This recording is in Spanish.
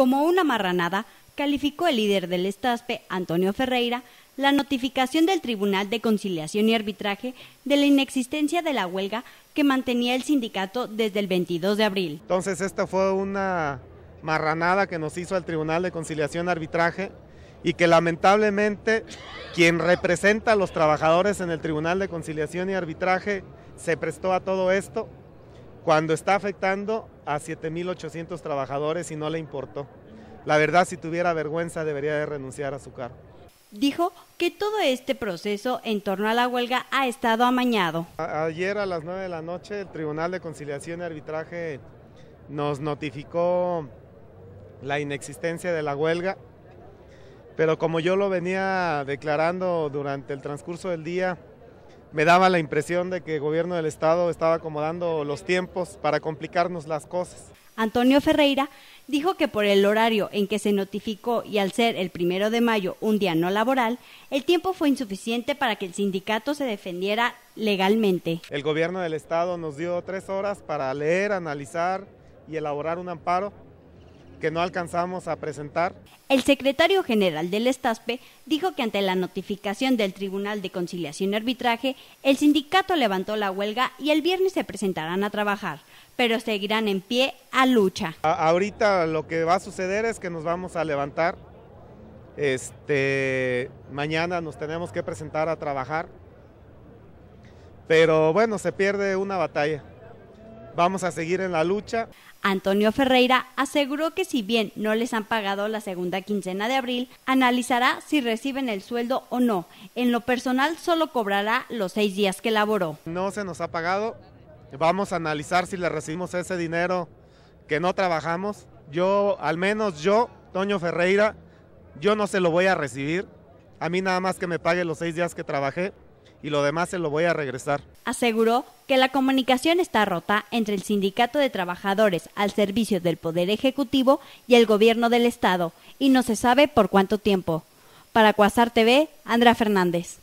Como una marranada, calificó el líder del Estaspe, Antonio Ferreira, la notificación del Tribunal de Conciliación y Arbitraje de la inexistencia de la huelga que mantenía el sindicato desde el 22 de abril. Entonces esta fue una marranada que nos hizo el Tribunal de Conciliación y Arbitraje y que lamentablemente quien representa a los trabajadores en el Tribunal de Conciliación y Arbitraje se prestó a todo esto cuando está afectando a 7.800 trabajadores y no le importó. La verdad, si tuviera vergüenza, debería de renunciar a su cargo. Dijo que todo este proceso en torno a la huelga ha estado amañado. Ayer a las 9 de la noche el Tribunal de Conciliación y Arbitraje nos notificó la inexistencia de la huelga, pero como yo lo venía declarando durante el transcurso del día, me daba la impresión de que el gobierno del Estado estaba acomodando los tiempos para complicarnos las cosas. Antonio Ferreira dijo que por el horario en que se notificó y al ser el primero de mayo un día no laboral, el tiempo fue insuficiente para que el sindicato se defendiera legalmente. El gobierno del estado nos dio tres horas para leer, analizar y elaborar un amparo que no alcanzamos a presentar. El secretario general del Estaspe dijo que ante la notificación del Tribunal de Conciliación y Arbitraje, el sindicato levantó la huelga y el viernes se presentarán a trabajar, pero seguirán en pie a lucha. ahorita lo que va a suceder es que nos vamos a levantar. Este, mañana nos tenemos que presentar a trabajar. Pero bueno, se pierde una batalla. Vamos a seguir en la lucha. Antonio Ferreira aseguró que si bien no les han pagado la segunda quincena de abril, analizará si reciben el sueldo o no. En lo personal solo cobrará los seis días que laboró. No se nos ha pagado. Vamos a analizar si le recibimos ese dinero que no trabajamos. Yo, al menos yo, Toño Ferreira, yo no se lo voy a recibir. A mí nada más que me pague los seis días que trabajé y lo demás se lo voy a regresar. Aseguró que la comunicación está rota entre el Sindicato de Trabajadores al servicio del Poder Ejecutivo y el Gobierno del Estado y no se sabe por cuánto tiempo. Para Cuasar TV, Andrea Fernández.